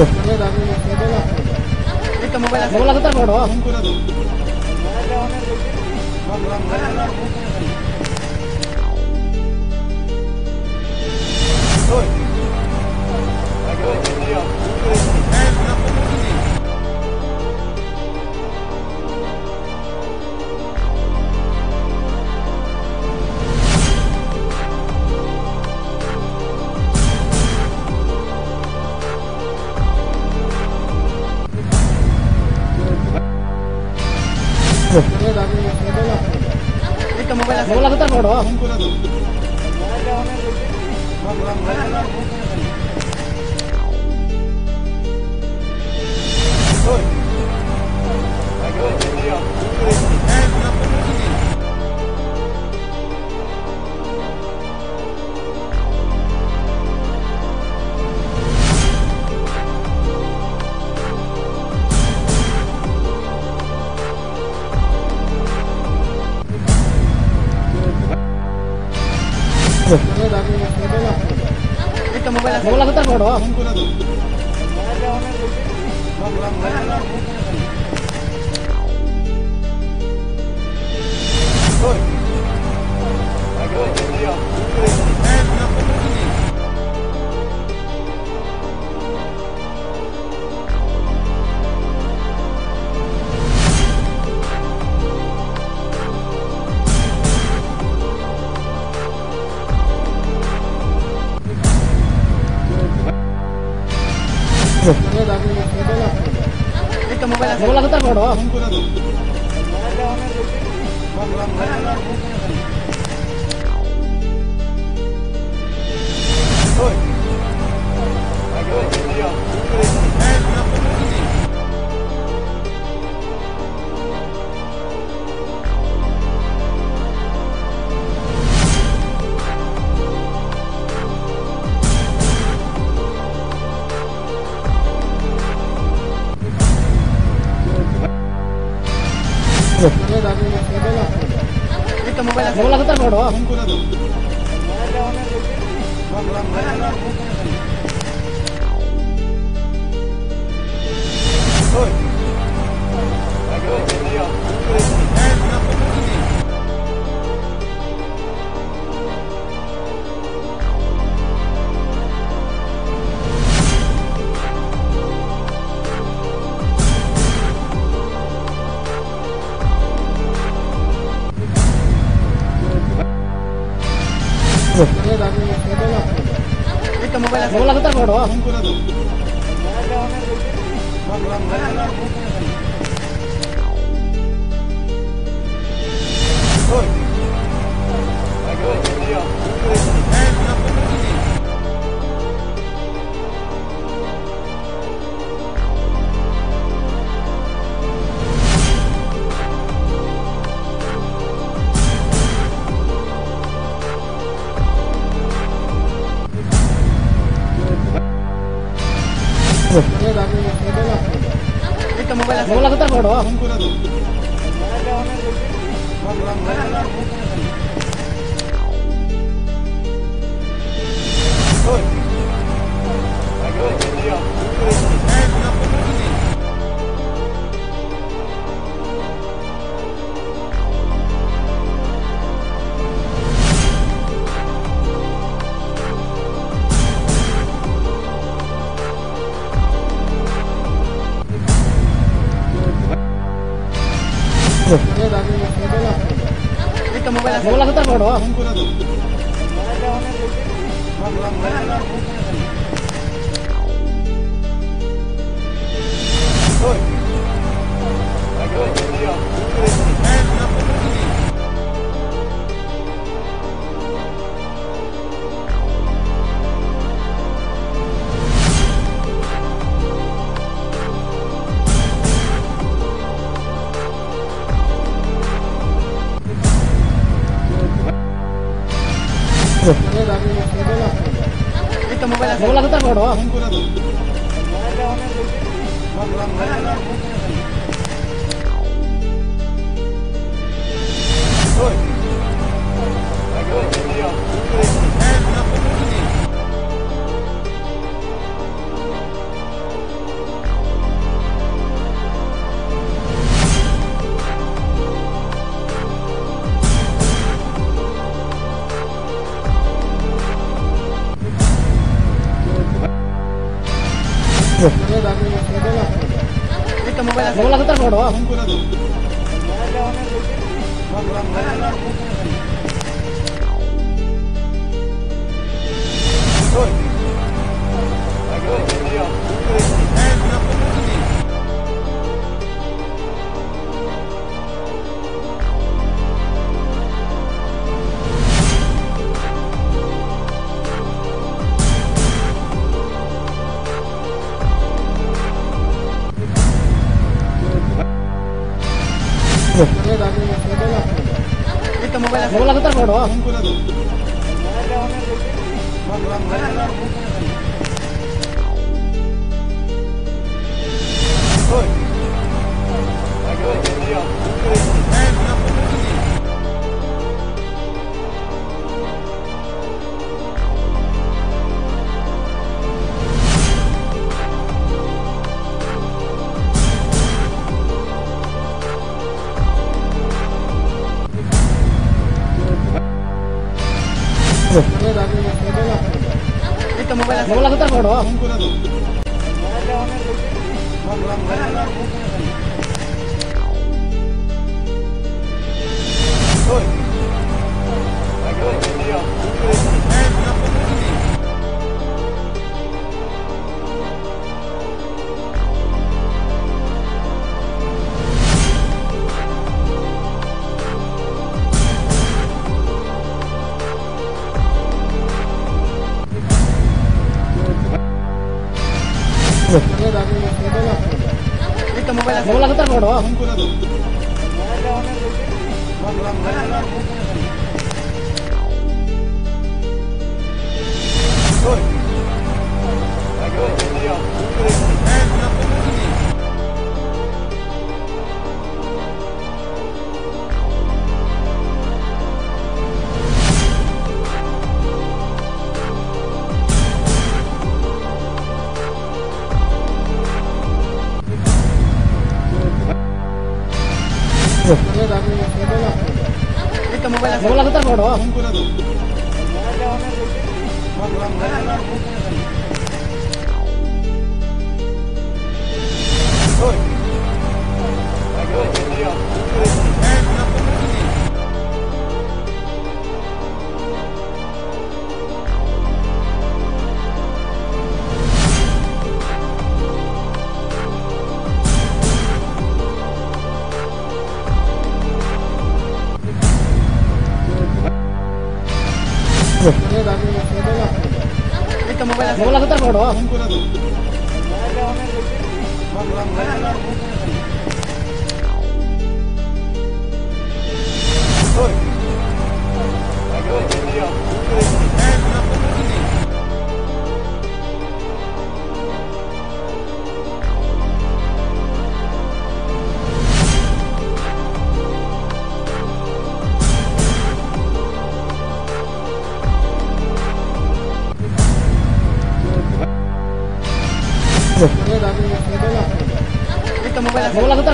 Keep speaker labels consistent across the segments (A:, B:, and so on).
A: Sir तो mobile ನೋಡು. গোলা কোথায় পড়ো बोला खतर पकड़ो ಮೂಲ ನೋಡುವ लगातार মোবাইল মোবাইল পড়ো Bola kita berdoa. Bola kita berdoa. করে দাও। ¿Cómo la otra, por favor? ¿Cómo la otra, por favor? দাও 我们那边的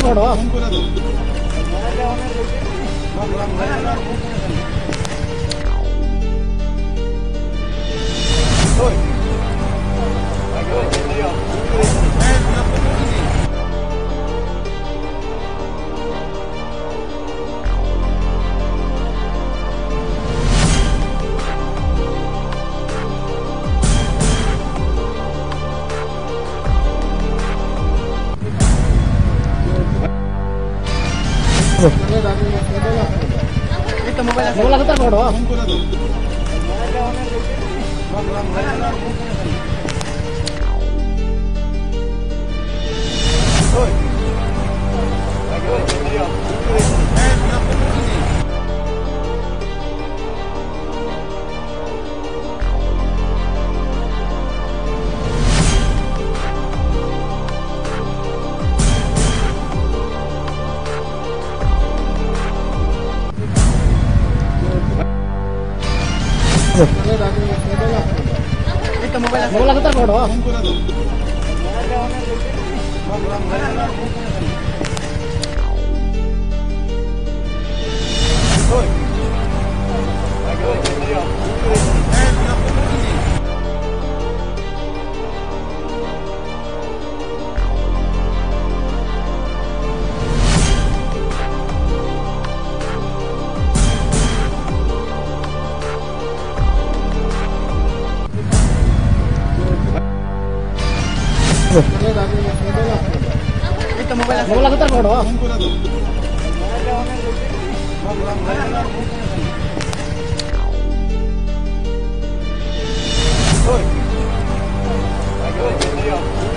A: ನೋಡುವ 啊，辛苦了你。来来来，来来来。对。来给我手机啊，给我。मोबाइल मोबाइल লাগবে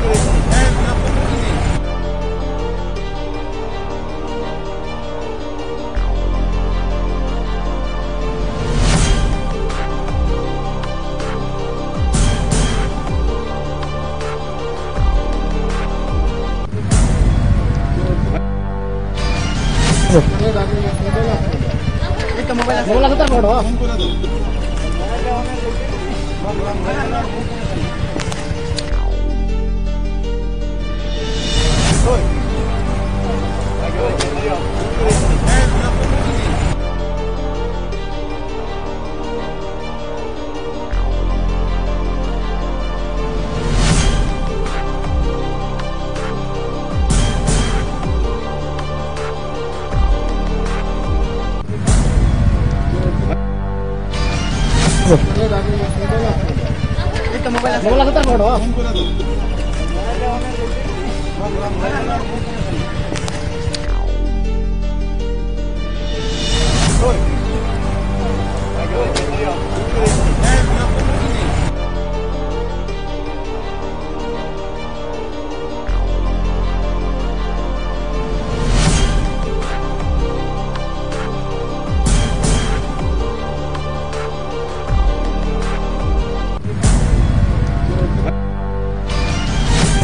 A: Thank you. Mobile sir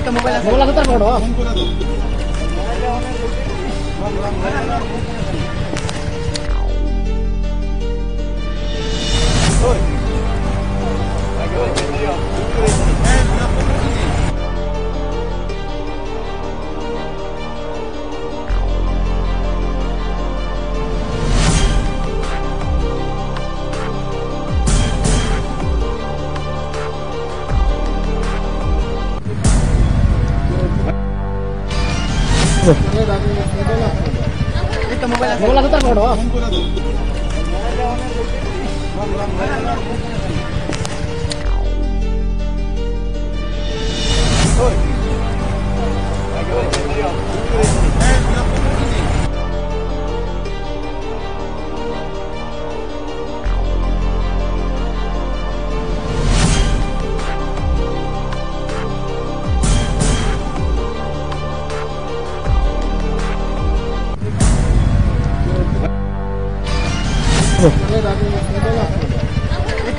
A: mobile mobile আছে Thank you.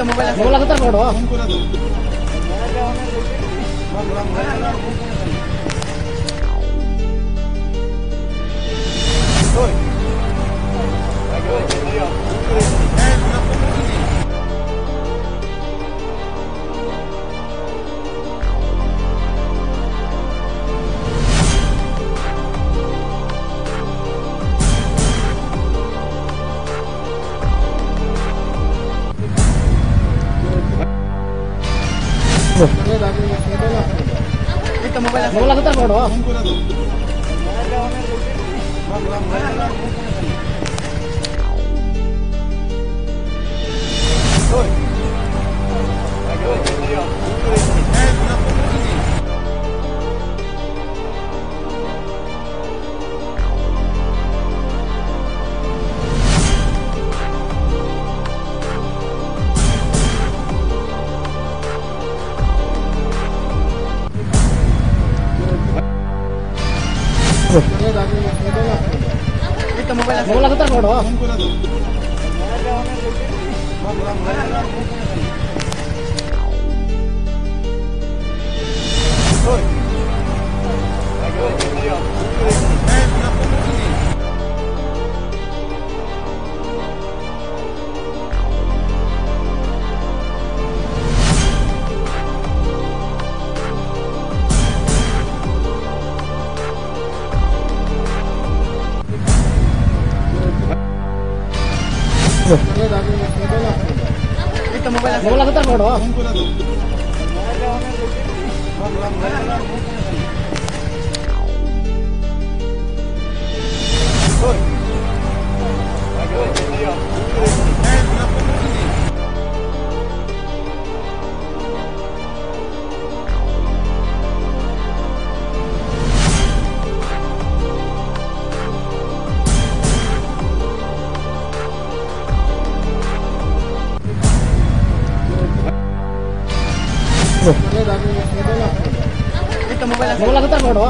A: ಮೊಬೈಲ್ ಮೊಬೈಲ್ ಹತ್ರ ಕೊಡುವ सर मोबाइल ಮೂಲಾಗತ್ತಾರ ನೋಡು Good. ಅದು ನೋಡಕತ್ತಾರ ನೋಡು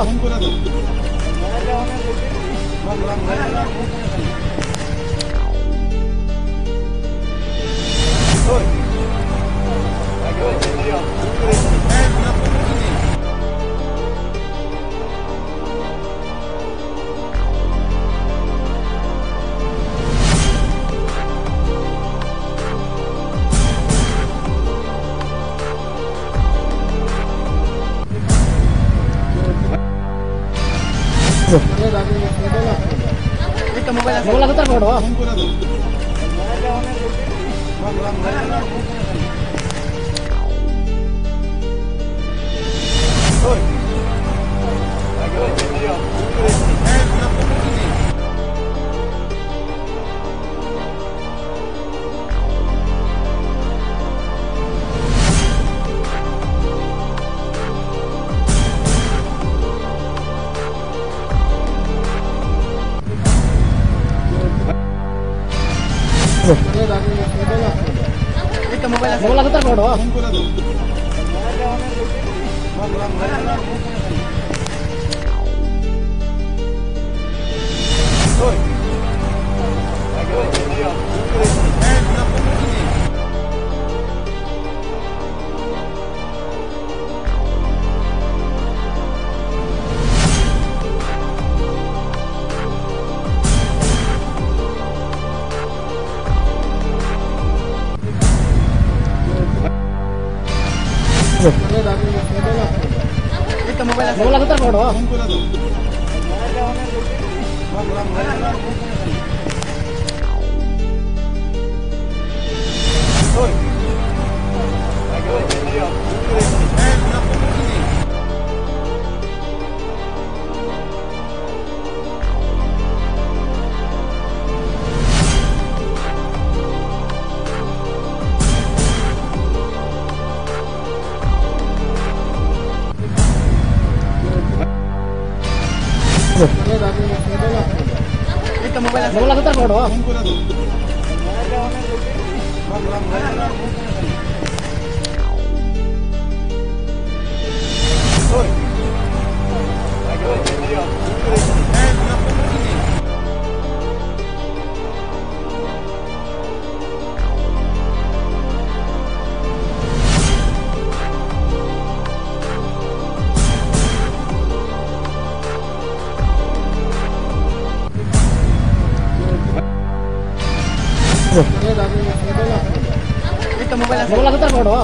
A: ಮೂಲಗತ್ತರ ನೋಡು ಓಯ್ मोबाइल मोबाइल तो तक बढ़ो। Thôi. মোবাইল আছে মোবাইল আছে। তার বড় ನೋಡುವ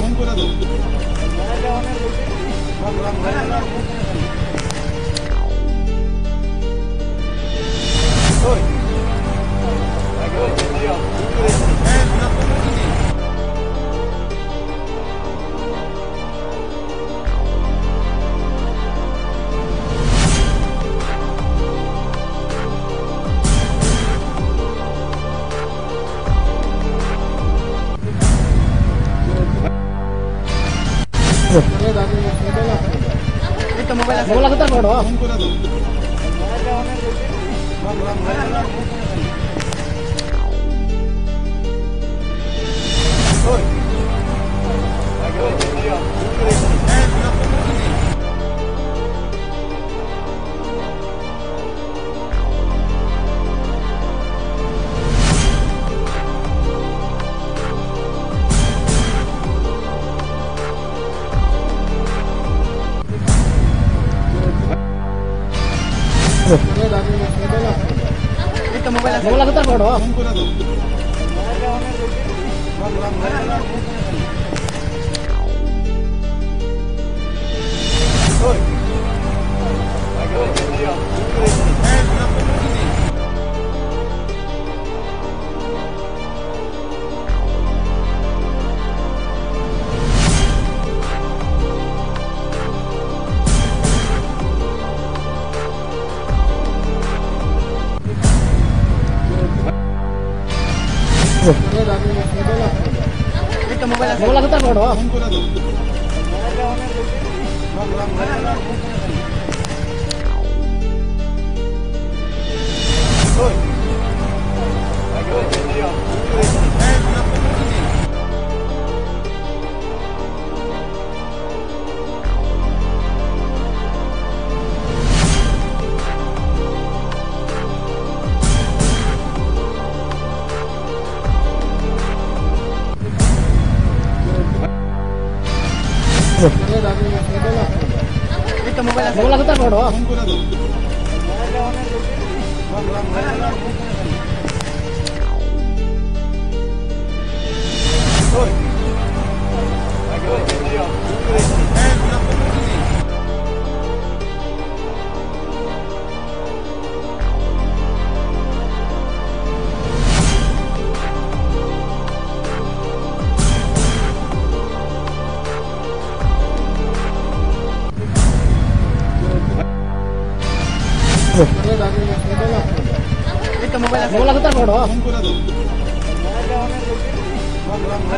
A: बोला कितना করে দাও। मोबाइल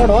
A: ಮಾತಾಡುವ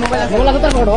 A: मोबाइल मोबाइल आता पड़ो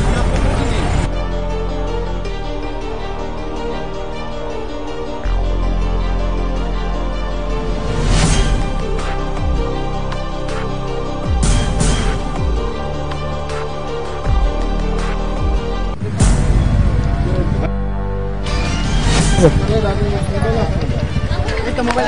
A: मोबाइल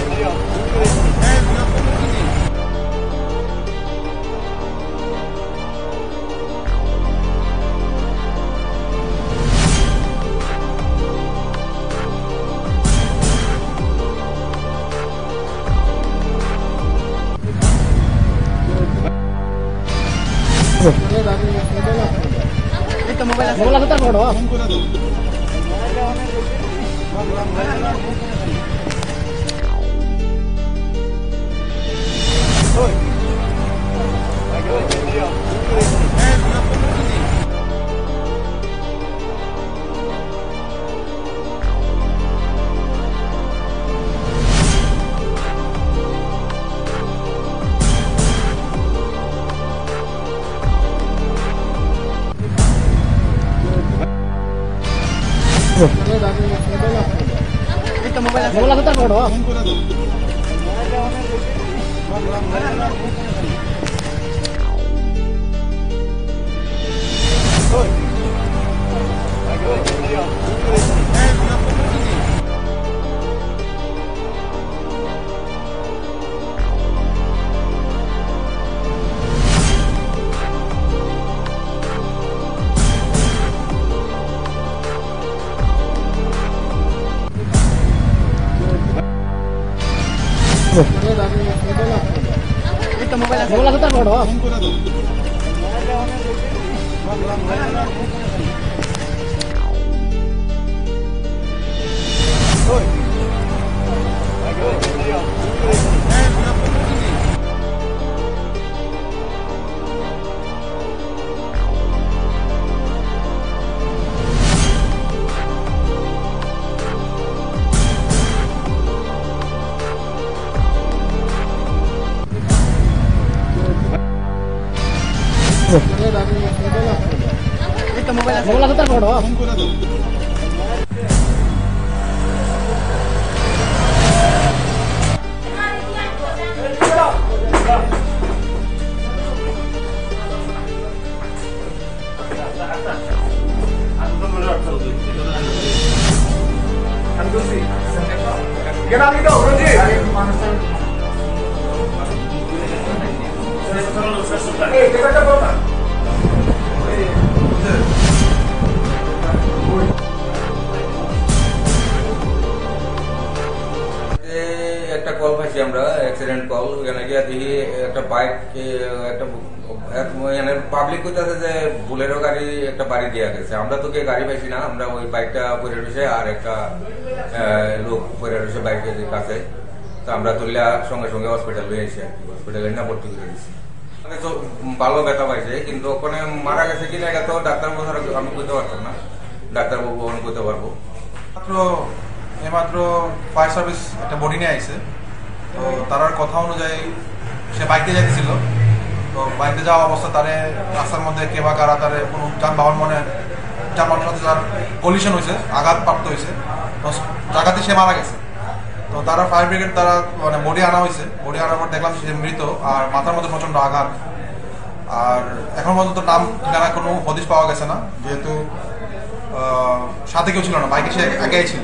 A: ಮೊಬೈಲ್ ಆಗುತ್ತಾ ನೋಡು ಹಾಕ್ರಿ Thank you. Sir mobile Kenal gitu, Bro Ji. Kita
B: coba, একটা আমরা অ্যাক্সিডেন্ট কল ওখানে গিয়ে দেখি একটা বাইক একটা এখানে পাবলিক কইতাছে যে বুলেরো গাড়ি একটা বাড়ি দেওয়া গেছে। আমরা তো কে গাড়ি পাইছি না, আমরা ওই বাইকটা পরে রয়েছে আর একটা লোক পরে রয়েছে বাইকের কাছে। তো আমরা তুললে সঙ্গে সঙ্গে হসপিটাল হয়ে এসে হসপিটালে না ভর্তি করে দিচ্ছি মানে ভালো ব্যথা পাইছে, কিন্তু ওখানে মারা গেছে কিনা এটা তো ডাক্তার আমি কইতে পারতাম না। ডাক্তার বাবু কইতে পারব।
C: মাত্র এমাত্র ফায়ার সার্ভিস একটা বডি নিয়ে আইছে। তো তার কথা অনুযায়ী সে বাইকে যাইতেছিল। তো বাইকে যাওয়া অবস্থা তারে, রাস্তার মধ্যে কে বা কারা তারে কোনো যানবাহন মনে যানবাহনের সাথে তার কলিশন হয়েছে আঘাত প্রাপ্ত হয়েছে। তো জায়গাতে সে মারা গেছে। তো তারা ফায়ার ব্রিগেড তারা মানে বডি আনা হয়েছে। বডি আনার পর দেখলাম সে মৃত আর মাথার মধ্যে প্রচণ্ড আঘাত। আর এখন পর্যন্ত নাম, ঠিকানা কোনো হদিশ পাওয়া গেছে না। যেহেতু সাথে কেউ ছিল না, বাইকে সে একাই ছিল।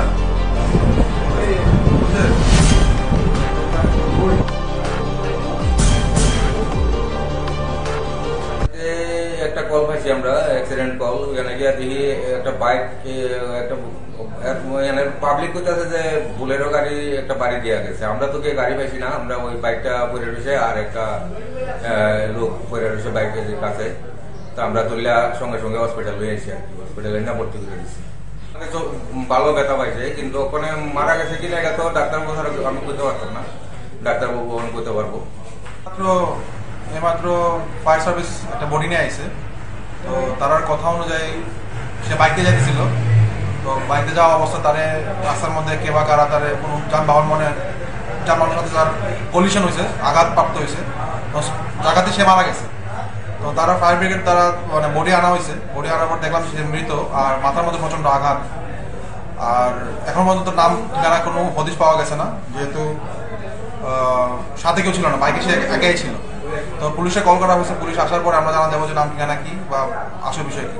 B: অ্যাক্সিডেন্ট কল ওখানে গিয়ে দেখি একটা বাইক একটা পাবলিক কইতাছে যে বুলেরো গাড়ি একটা বাড়ি দেওয়া গেছে। আমরা তো কে গাড়ি পাইছি না, আমরা ওই বাইকটা পরে রয়েছে আর একটা লোক পরে রয়েছে বাইকের কাছে। তো আমরা তুললে সঙ্গে সঙ্গে হসপিটাল হয়ে এসে আর কি হসপিটালে না ভর্তি করে দিচ্ছি মানে ভালো ব্যথা পাইছে, কিন্তু ওখানে মারা গেছে কিনা এটা তো ডাক্তার বসার আমি কইতে পারতাম না। ডাক্তার বাবু করতে পারব।
C: মাত্র এইমাত্র ফায়ার সার্ভিস একটা বডি নিয়ে আইছে। তো তার কথা অনুযায়ী সে বাইকে যাইতেছিল। তো বাইকে যাওয়া অবস্থা তারে রাস্তার মধ্যে কে বা কারা তারে কোনো যানবাহন মনে যানবাহনের সাথে তার কলিশন হয়েছে আঘাত প্রাপ্ত হয়েছে। তো জায়গাতে সে মারা গেছে। তো তারা ফায়ার ব্রিগেড তারা মানে বডি আনা হয়েছে। বডি আনার পর দেখলাম সে মৃত আর মাথার মধ্যে প্রচণ্ড আঘাত। আর এখন পর্যন্ত নাম, ঠিকানা কোনো হদিশ পাওয়া গেছে না। যেহেতু সাথে কেউ ছিল না, বাইকে সে একাই ছিল। তো পুলিশে কল করা হয়েছে, পুলিশ আসার পর আমরা জানা যাব যে নাম, ঠিকানা কি বা আসল বিষয় কি।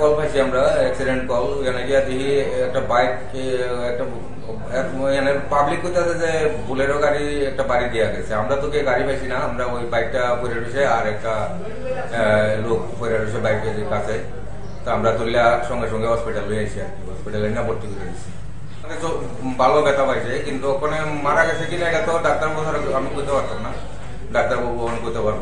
B: কল পাইছি আমরা অ্যাক্সিডেন্ট কল ওখানে গিয়ে দেখি একটা বাইক একটা পাবলিক কইতাছে যে বুলেরো গাড়ি একটা বাড়ি দেওয়া গেছে। আমরা তো কে গাড়ি পাইছি না, আমরা ওই বাইকটা পরে রয়েছে আর একটা লোক পরে রয়েছে বাইকের কাছে। তো আমরা তুললে সঙ্গে সঙ্গে হসপিটাল হয়ে এসে আর কি হসপিটালে না ভর্তি করে দিচ্ছি মানে ভালো ব্যথা পাইছে, কিন্তু ওখানে মারা গেছে কিনা এটা তো ডাক্তার আমি কইতে পারতাম না। ডাক্তার বাবু কইতে পারব।